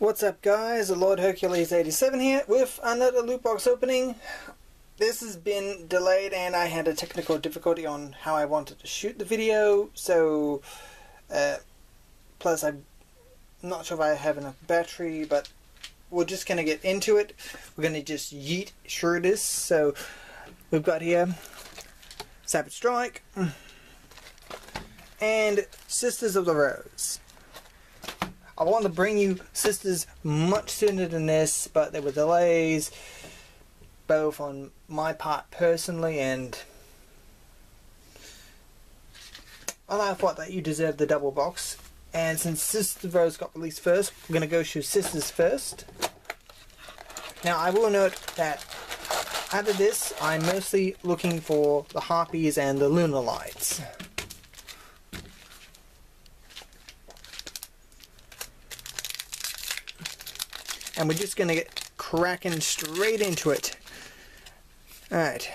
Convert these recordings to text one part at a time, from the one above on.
What's up guys, the Lord Hercules 87 here with another loot box opening. This has been delayed and I had a technical difficulty on how I wanted to shoot the video, so uh, plus I'm not sure if I have enough battery, but we're just gonna get into it. We're gonna just yeet sure it is. So we've got here Savage Strike and Sisters of the Rose. I wanted to bring you Sisters much sooner than this, but there were delays, both on my part personally and I thought that you deserved the double box. And since Sisters of Rose got released first, we're going to go through Sisters first. Now I will note that out of this, I'm mostly looking for the Harpies and the Lunalights. And we're just gonna get cracking straight into it. Alright.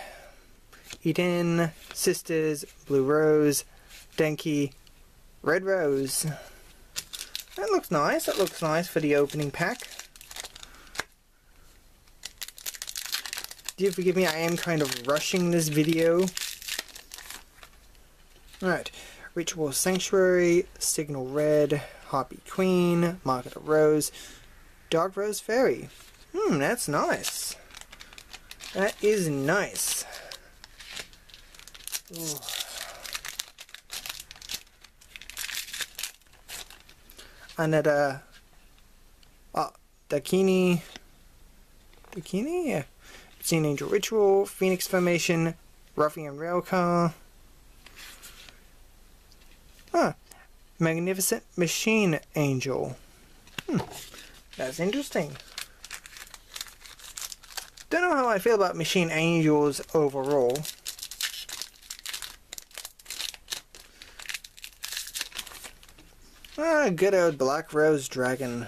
Eden, Sisters, Blue Rose, Dakini, Red Rose. That looks nice, that looks nice for the opening pack. Do you forgive me, I am kind of rushing this video. Alright, Ritual Sanctuary, Signal Red, Harpy Queen, Market of Rose, Dark Rose Fairy. Hmm, that's nice. That is nice. Ooh. Another uh, Dakini Dakini? Yeah. Angel Ritual, Phoenix Formation, Ruffian Railcar. Huh. Magnificent Machine Angel. That's interesting. Don't know how I feel about Machine Angels overall. Ah, good old Black Rose Dragon.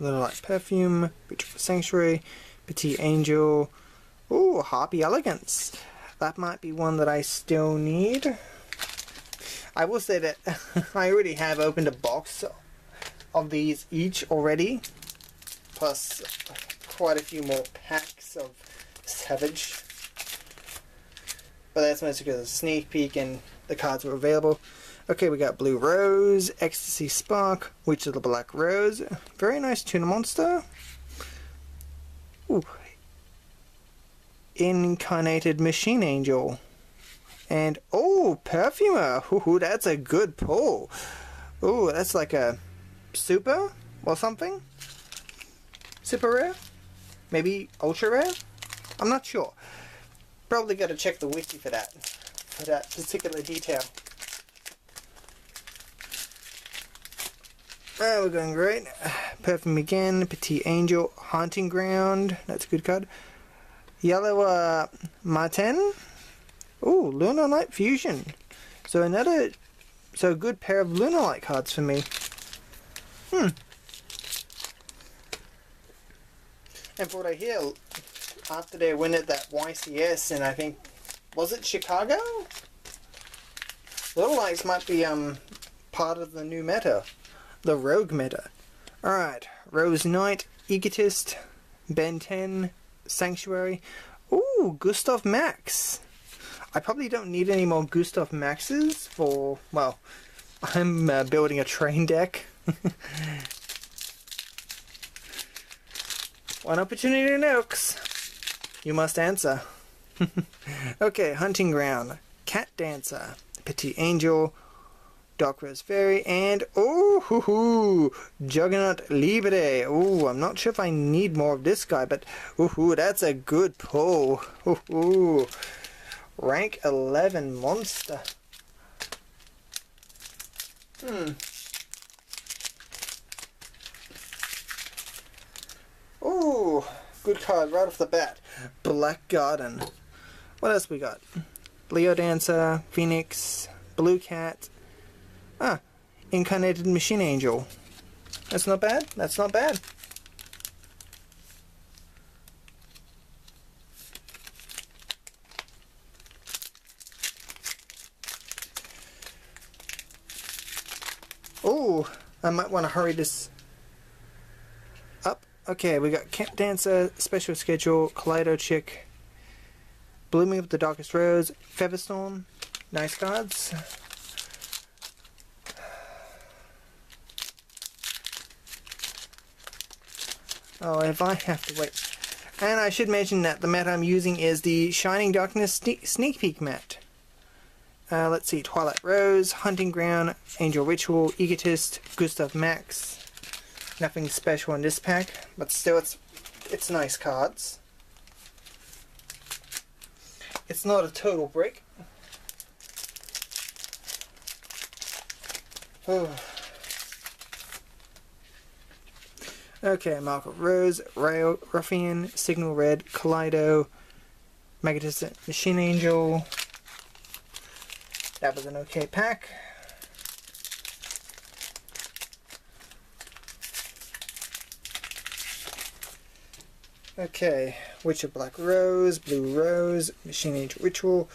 Lunalight Perfume, Beautiful Sanctuary, Petite Angel. Ooh, Harpy Elegance. That might be one that I still need. I will say that I already have opened a box of these each already plus quite a few more packs of Savage. But that's mostly because of sneak peek and the cards were available. Okay, we got Blue Rose, Ecstasy Spark, Witch of the Black Rose. Very nice tuna monster. Ooh. Incarnated Machine Angel. And, oh, Perfumer. Ooh, that's a good pull. Ooh, that's like a super or something. Super rare? Maybe ultra rare? I'm not sure. Probably got to check the wiki for that, for that particular detail. Oh, we're going great. Perfume again, Petit Angel, Haunting Ground, that's a good card. Yellow uh, Marten. Ooh, Lunalight Fusion. So another, so a good pair of Lunar Light cards for me. Hmm, And for I hear, after they win at that YCS, and I think, was it Chicago? Lunalights might be um part of the new meta, the Rogue meta. Alright, Rose Knight, Egotist, Benten, Sanctuary. Ooh, Gustav Max. I probably don't need any more Gustav Maxes for, well, I'm uh, building a train deck. One opportunity knocks. You must answer. okay, Hunting Ground, Cat Dancer, Petit Angel, Dark Rose Fairy, and oh, hoo, hoo, Juggernaut Liebe. Oh, I'm not sure if I need more of this guy, but ooh, that's a good pull. Ooh, rank 11 monster. Hmm. Ooh, good card right off the bat. Black Garden. What else we got? Leo Dancer, Phoenix, Blue Cat. Ah, Incarnated Machine Angel. That's not bad. That's not bad. Oh, I might want to hurry this Okay, we got Cat Dancer, Special Schedule, Kaleido Chick, Blooming of the Darkest Rose, Featherstorm. Nice cards. Oh, if I have to wait. And I should mention that the mat I'm using is the Shining Darkness Sneak, Peek mat. Uh, let's see, Twilight Rose, Hunting Ground, Angel Ritual, Egotist, Gustav Max. Nothing special in this pack, but still it's it's nice cards. It's not a total break. Okay, Marco Rose, Rail, Ruffian, Signal Red, Kaleido, Magnetism Machine Angel. That was an okay pack. Okay, Witch of Black Rose, Blue Rose, Machine Age Ritual,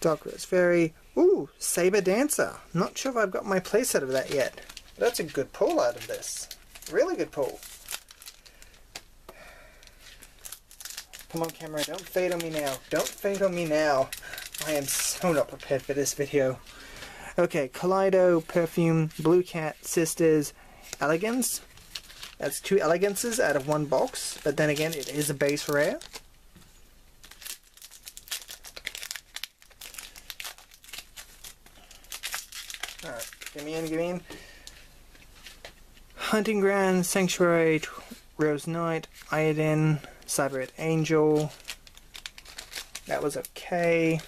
Dark Rose Fairy. Ooh, Saber Dancer. Not sure if I've got my playset of that yet. That's a good pull out of this. Really good pull. Come on camera, don't fade on me now. Don't fade on me now. I am so not prepared for this video. Okay, Kaleido, Perfume, Blue Cat, Sisters, Elegance. That's two Elegances out of one box, but then again, it is a base rare. Alright, give me in, give me in. Hunting Ground, Sanctuary, Rose Knight, Iodine, Cyber Angel. That was okay.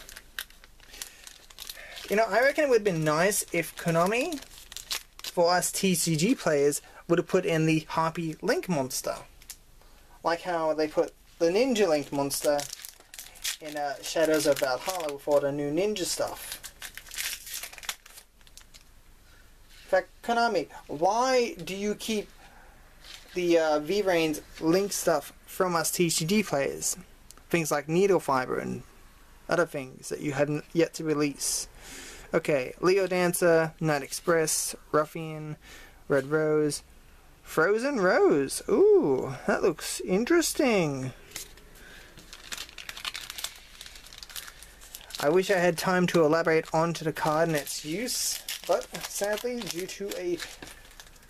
You know, I reckon it would have been nice if Konami, for us TCG players, would have put in the Harpy Link monster. Like how they put the Ninja Link monster in uh, Shadows of Valhalla with all the new ninja stuff. In fact, Konami, why do you keep the uh, VRAINS Link stuff from us TCG players? Things like Needle Fiber and other things that you hadn't yet to release. Okay, Leo Dancer, Night Express, Ruffian, Red Rose, Frozen Rose. Ooh, that looks interesting. I wish I had time to elaborate onto the card and its use. But sadly, due to a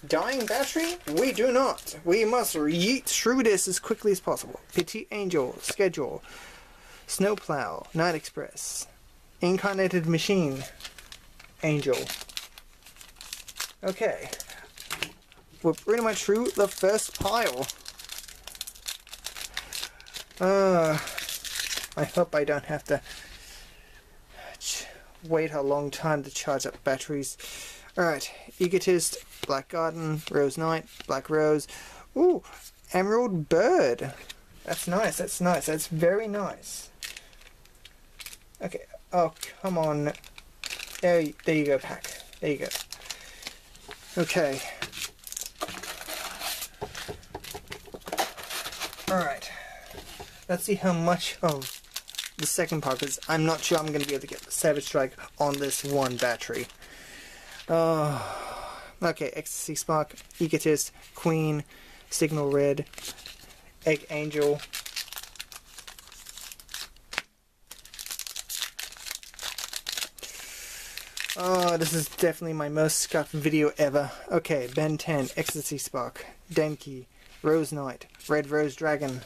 dying battery, we do not. We must yeet through this as quickly as possible. Petite Angel, Schedule, Snowplow, Night Express, Incarnated Machine, Angel. Okay. We're pretty much through the first pile. Uh, I hope I don't have to wait a long time to charge up batteries. Alright, Egotist, Black Garden, Rose Knight, Black Rose. Ooh, Emerald Bird. That's nice, that's nice, that's very nice. Okay, oh, come on. There, there you go, pack. There you go. Okay. Alright. Let's see how much of the second part because I'm not sure I'm going to be able to get Savage Strike on this one battery. Uh, okay, Ecstasy Spark, Egotist, Queen, Signal Red, Egg Angel. Oh, this is definitely my most scuffed video ever. Okay, Benten, Ecstasy Spark, Dakini, Rose Knight, Red Rose Dragon,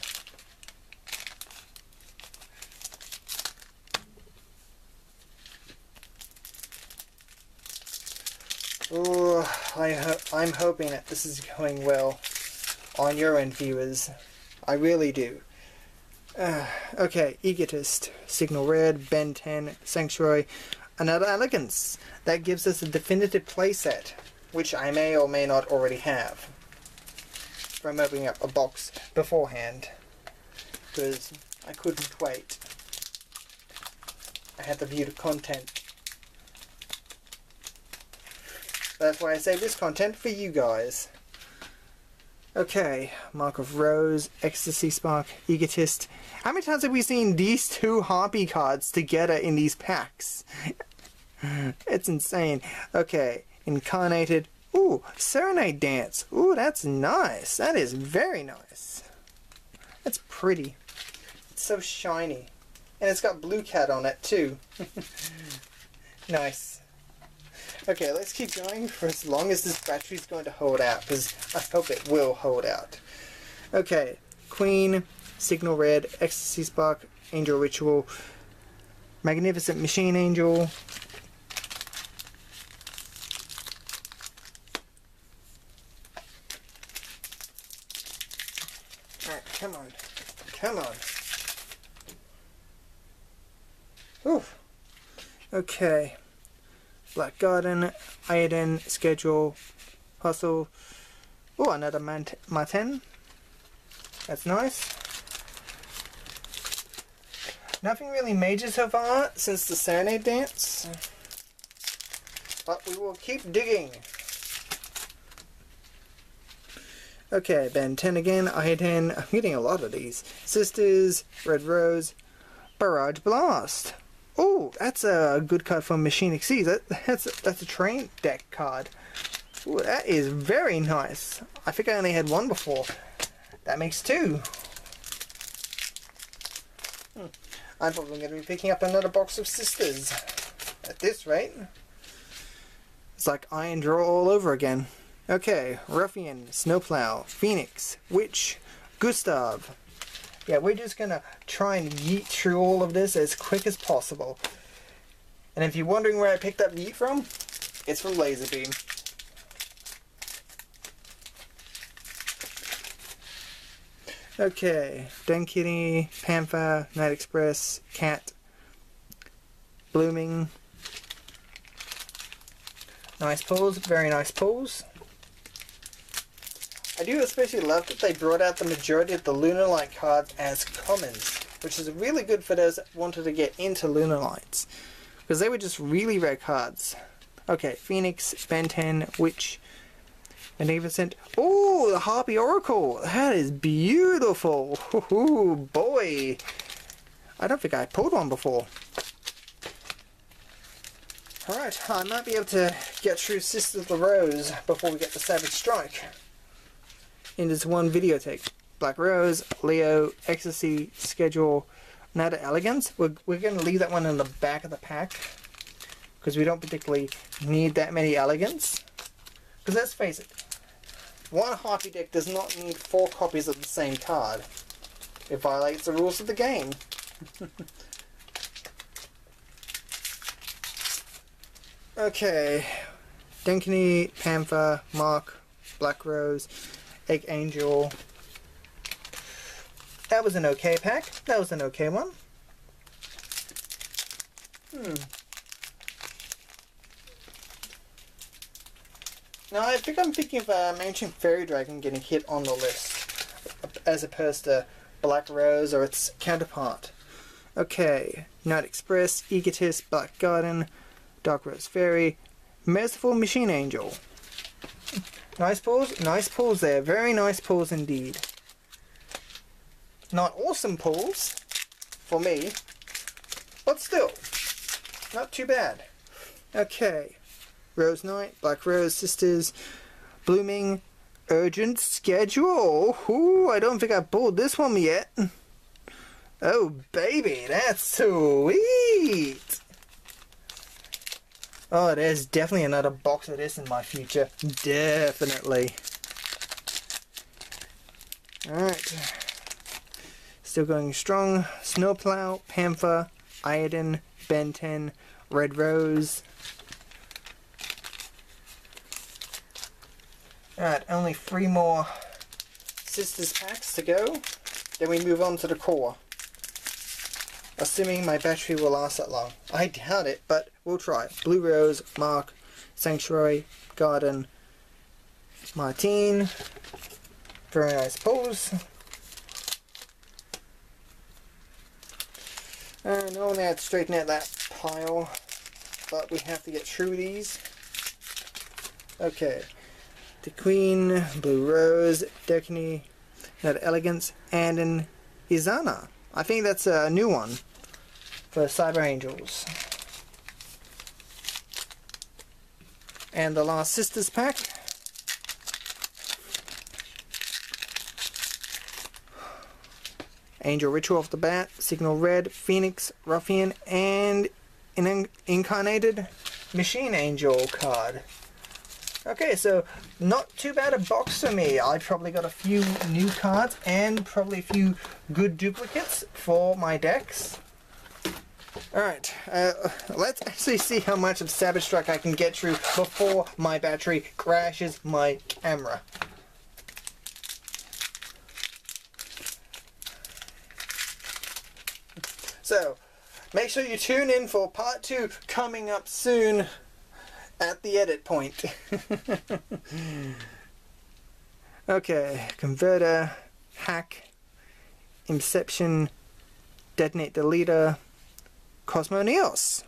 Oh, I ho I'm hoping that this is going well on your end, viewers. I really do. Uh, okay, Egotist, Signal Red, Benten, Sanctuary, another Elegance. That gives us a definitive playset, which I may or may not already have from opening up a box beforehand, because I couldn't wait. I had to view the content That's why I save this content for you guys. Okay, Mark of Rose, Ecstasy Spark, Egotist. How many times have we seen these two Harpy cards together in these packs? it's insane. Okay, Incarnated. Ooh, Serenade Dance. Ooh, that's nice. That is very nice. That's pretty. It's so shiny. And it's got Blue Cat on it, too. nice. Okay, let's keep going for as long as this battery's going to hold out, because I hope it will hold out. Okay, Queen, Signal Red, Ecstasy Spark, Angel Ritual, Magnificent Machine Angel, Alright, come on. Come on. Oof. Okay. Black Garden, Iodine, Schedule, Hustle. Oh, another Marten. That's nice. Nothing really major so far since the Serenade dance. But we will keep digging. Okay, Benten again, I 10. I'm getting a lot of these. Sisters, Red Rose, Barrage Blast. Oh, that's a good card from Machine XC. That, that's, that's a train deck card. Ooh, that is very nice. I think I only had one before. That makes two. Hmm. I'm probably going to be picking up another box of Sisters. At this rate. It's like Iron Draw all over again. Okay, Ruffian, Snowplow, Phoenix, Witch, Gustav, yeah, we're just going to try and yeet through all of this as quick as possible. And if you're wondering where I picked up yeet from, it's from Laserbeam. Okay, Den Kitty, Panther, Night Express, Cat, Blooming. Nice pulls, very nice pulls. I do especially love that they brought out the majority of the Lunalight cards as commons, which is really good for those that wanted to get into Lunalights, because they were just really rare cards. Okay, Phoenix, 10, Witch, Magnificent. Oh, the Harpy Oracle! That is beautiful! Ooh, boy! I don't think I pulled one before. Alright, I might be able to get through Sister of the Rose before we get the Savage Strike in this one videotape. Black Rose, Leo, Ecstasy, Schedule, Nada Elegance. We're, we're going to leave that one in the back of the pack because we don't particularly need that many Elegance. Because let's face it, one Harpy deck does not need four copies of the same card. It violates the rules of the game. okay, Dakini, Panther, Mark, Black Rose, Egg Angel. That was an okay pack. That was an okay one. Hmm. Now I think I'm thinking of um, Ancient Fairy Dragon getting hit on the list, as opposed to Black Rose or its counterpart. Okay, Night Express, Egotist, Black Garden, Dark Rose Fairy, Merciful Machine Angel. Nice pulls, nice pulls there. Very nice pulls indeed. Not awesome pulls for me, but still, not too bad. Okay, Rose Knight, Black Rose Sisters, Blooming, Urgent Schedule. Ooh, I don't think I pulled this one yet. Oh, baby, that's sweet. Oh, there's definitely another box of this in my future. Definitely. Alright. Still going strong. Snowplow, Panther, Iodine, Benten, Red Rose. Alright, only three more Sisters packs to go. Then we move on to the core. Assuming my battery will last that long. I doubt it, but We'll try. Blue Rose, Mark, Sanctuary, Garden, Martine. Very nice pose. And only had to straighten out that pile, but we have to get through these. Okay. The Queen, Blue Rose, Dakini, that Elegance, and an Izana. I think that's a new one for Cyber Angels. And the Lost Sisters pack. Angel Ritual off the bat, Signal Red, Phoenix, Ruffian, and an Incarnated Machine Angel card. Okay, so not too bad a box for me. I probably got a few new cards and probably a few good duplicates for my decks. Alright, uh, let's actually see how much of Savage Strike I can get through before my battery crashes my camera. So, make sure you tune in for part two coming up soon at the edit point. okay, converter, hack, inception, detonate deleter, Cosmo Neos.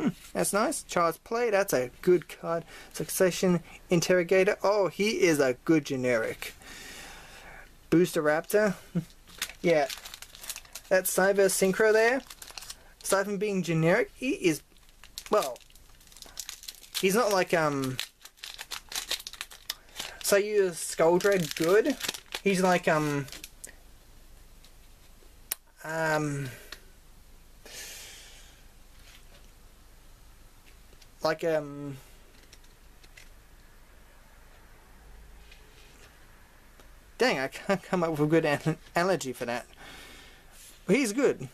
Hmm, that's nice. Child's Play, that's a good card. Succession Interrogator. Oh, he is a good generic. Booster Raptor. yeah. That Cyber Synchro there. Aside from being generic, he is, well, he's not like, um, so you Skull Dread good. He's like, um, um, like um dang I can't come up with a good an analogy for that but he's good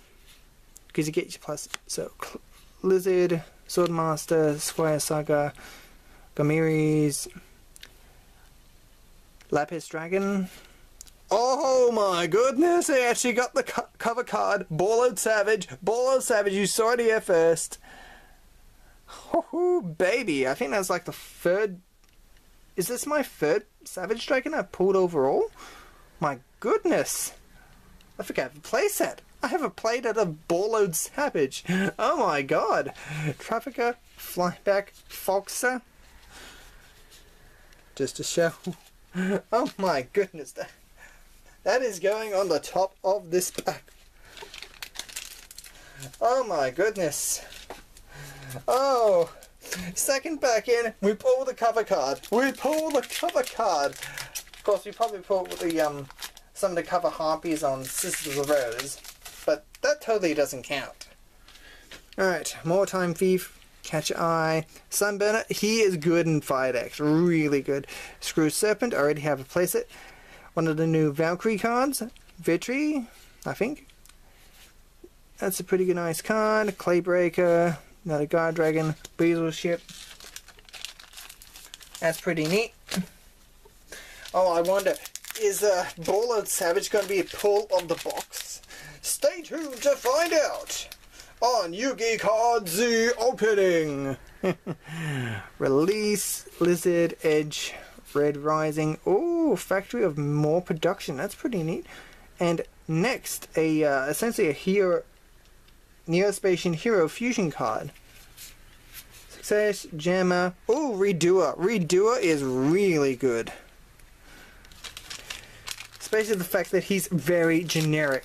because he gets you plus so Lizard Swordmaster Squire Saga Gamiris Lapis Dragon Oh my goodness, I actually got the co cover card. Borreload Savage. Borreload Savage, you saw it here first. Oh, baby. I think that's like the third... Is this my third Savage Dragon I've pulled overall? My goodness. I think I have a playset. I have a playset of Borreload Savage. Oh my god. Trafficker, Flyback, Foxer. Just a show. Oh my goodness. That, that is going on the top of this pack. Oh my goodness. Oh, second back in, we pull the cover card. We pull the cover card. Of course, we probably pull the um some of the cover harpies on Sisters of Rose, but that totally doesn't count. Alright, more time thief, catch eye, sunburner, he is good in fire decks, really good. Screw Serpent, I already have a playset. One of the new Valkyrie cards, Vitri, I think. That's a pretty good nice card. Claybreaker, Another Guard Dragon, Bezel ship. That's pretty neat. Oh, I wonder, is uh, Borreload Savage going to be a pull of the box? Stay tuned to find out on Yugi Card Z opening. Release, Lizard, Edge, Red Rising. Oh, Factory of More Production. That's pretty neat. And next, a uh, essentially a hero Neo-Spacian Hero Fusion card. Success, Jammer. Oh, Redoer. Redoer is really good. Especially the fact that he's very generic.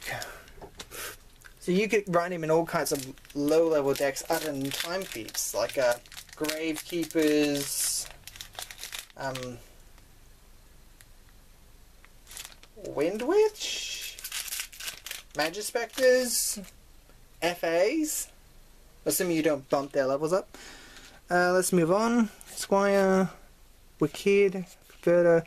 So you could run him in all kinds of low-level decks other than Time Thieves, like uh, Gravekeepers, um, Wind Witch, Magispectors, FAs. Assuming you don't bump their levels up. Uh, let's move on. Squire, Wicked, Converter.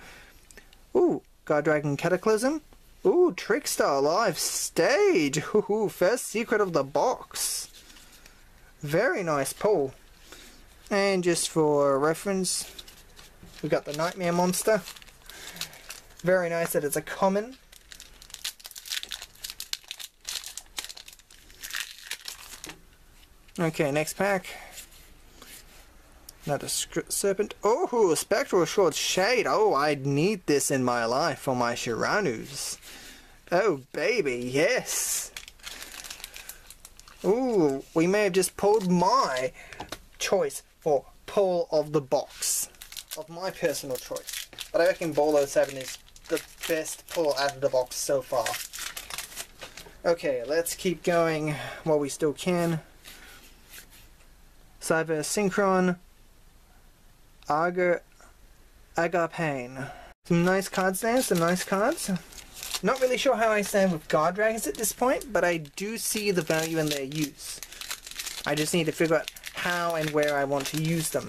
Ooh, Guardragon Cataclysm. Ooh, Trickstar Live Stage. Ooh, first secret of the box. Very nice pull. And just for reference, we've got the Nightmare Monster. Very nice that it's a common. Okay, next pack. Another serpent. Oh, spectral short shade. Oh, I need this in my life for my Shiranus. Oh, baby, yes. Ooh, we may have just pulled my choice for pull of the box. Of my personal choice. But I reckon Bolo 7 is the best pull out of the box so far. Okay, let's keep going while we still can. Cyber Synchron, Agar, Agapane. Some nice cards there, some nice cards. Not really sure how I stand with guard dragons at this point, but I do see the value in their use. I just need to figure out how and where I want to use them.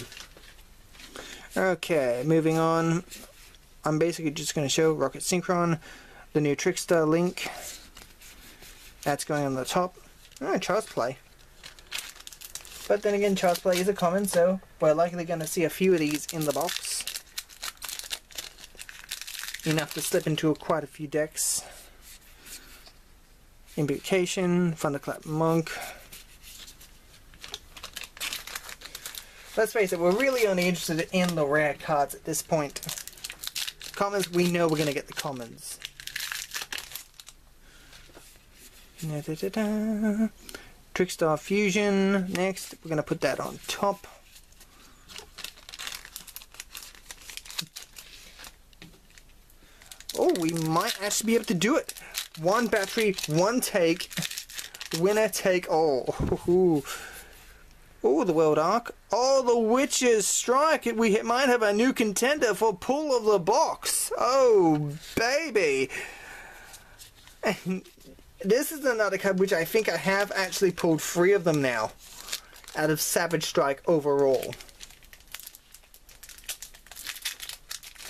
Okay, moving on. I'm basically just going to show Rocket Synchron, the new Trickstar Link. That's going on the top. Oh, Child's Play. But then again, Child's Play is a common, so we're likely going to see a few of these in the box. Enough to slip into quite a few decks. Invocation, Thunderclap Monk. Let's face it, we're really only interested in the rare cards at this point. Commons, we know we're going to get the commons. Da -da -da Trickstar Fusion. Next, we're going to put that on top. Oh, we might actually be able to do it. One battery, one take. Winner take all. Oh, the World Arc. Oh, the Witch's Strike. We might have a new contender for pull of the box. Oh, baby. This is another card which I think I have actually pulled three of them now out of Savage Strike overall.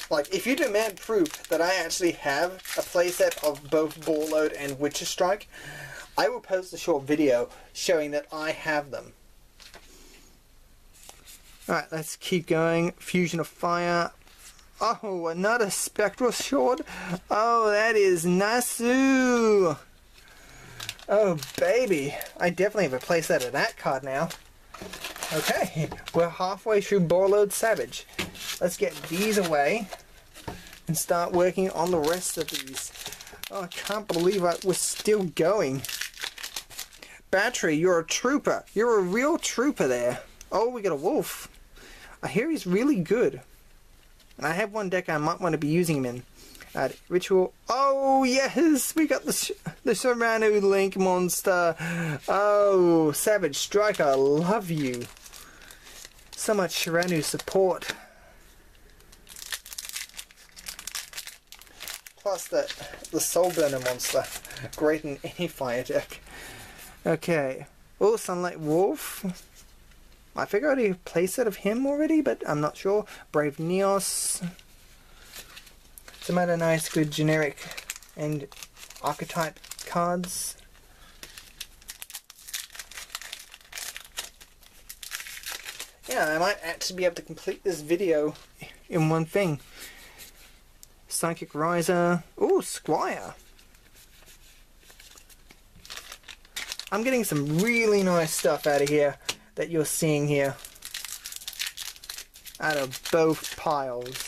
Like, if you demand proof that I actually have a playset of both Borreload and Witch's Strike, I will post a short video showing that I have them. Alright, let's keep going. Fusion of Fire. Oh, another Spectral Sword. Oh, that is Nasu. Oh, baby. I definitely have a playset of that card now. Okay, we're halfway through Borreload Savage. Let's get these away and start working on the rest of these. Oh, I can't believe I, we're still going. Battery, you're a trooper. You're a real trooper there. Oh, we got a wolf. I hear he's really good. And I have one deck I might want to be using him in. Uh, ritual. Oh, yes! We got the, the Serrano Link monster. Oh, Savage Striker, love you. So much Serrano support. Plus the, the Soul Burner monster. Great in any fire deck. Okay. Oh, Sunlight Wolf. I figure I already placed it of him already, but I'm not sure. Brave Neos. Some other nice, good generic and archetype cards. Yeah, I might actually be able to complete this video in one thing. Psychic Riser. Oh, Squire. I'm getting some really nice stuff out of here that you're seeing here out of both piles.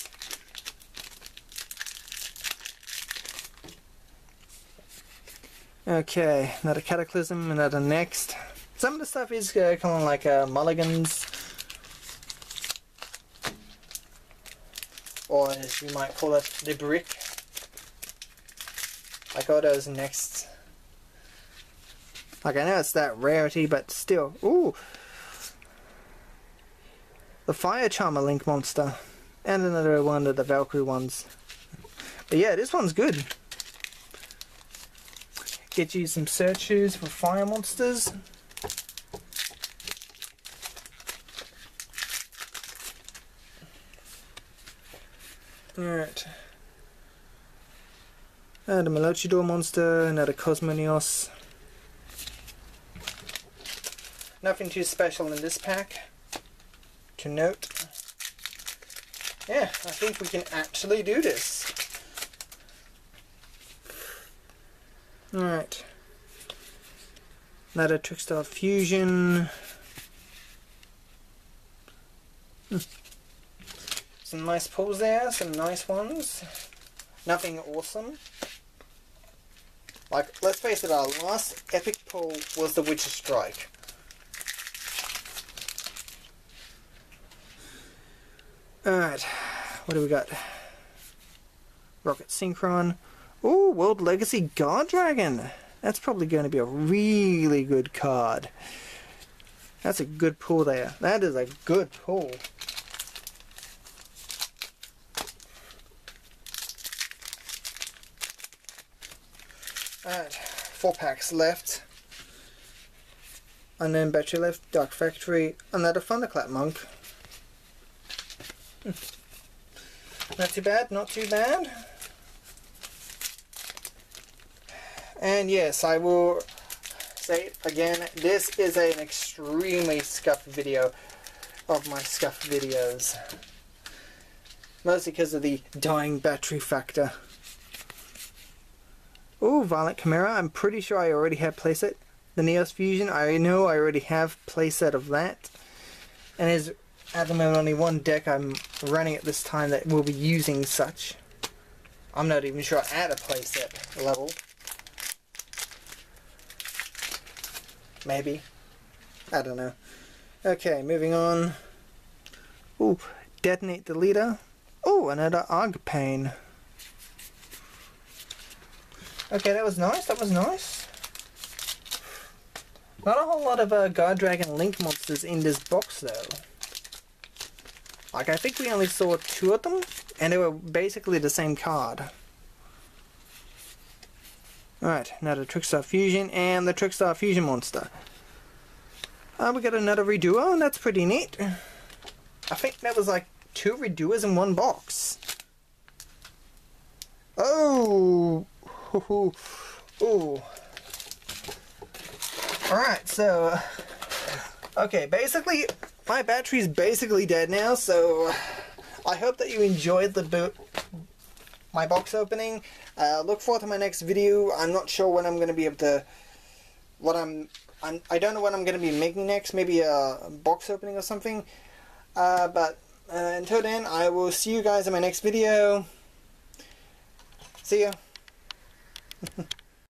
Okay, another Cataclysm, another Next. Some of the stuff is uh, kind of like uh, mulligans. Or as you might call it, the brick. Like all those Next. Like I know it's that rarity, but still. Ooh, the Fire Charmer Link monster. And another one of the Valkyrie ones. But yeah, this one's good. Get you some searches for fire monsters. Alright. And a Melochidor monster, another Cosmoneos. Nothing too special in this pack to note. Yeah, I think we can actually do this. Alright. Another Trickstar Fusion. Hmm. Some nice pulls there, some nice ones. Nothing awesome. Like, let's face it, our last epic pull was the Witcher Strike. Alright, what do we got? Rocket Synchron. Oh, World Legacy Guard Dragon. That's probably going to be a really good card. That's a good pull there. That is a good pull. Alright, four packs left. Unknown battery left, Dark Factory, another Thunderclap Monk. Hmm. Not too bad, not too bad. And yes, I will say it again, this is an extremely scuffed video of my scuffed videos. Mostly because of the dying battery factor. Oh, Violent Chimera, I'm pretty sure I already have playset. The Neos Fusion, I know I already have playset of that. And there's at the moment only one deck I'm running at this time that will be using such. I'm not even sure at a playset level. Maybe. I don't know. Okay, moving on. Ooh, detonate the leader. Oh, another Argpain. Okay, that was nice. That was nice. Not a whole lot of uh, Guard Dragon Link monsters in this box, though. Like, I think we only saw two of them, and they were basically the same card. Alright, another Trickstar Fusion, and the Trickstar Fusion monster. Uh, we got another Reduo, and that's pretty neat. I think that was like two Reduos in one box. Oh! Ooh. Ooh. Alright, so... Okay, basically, my battery's basically dead now, so... I hope that you enjoyed the my box opening. Uh, look forward to my next video. I'm not sure when I'm going to be able to... What I'm... I'm I don't know what I'm going to be making next. Maybe a box opening or something. Uh, but uh, until then, I will see you guys in my next video. See ya.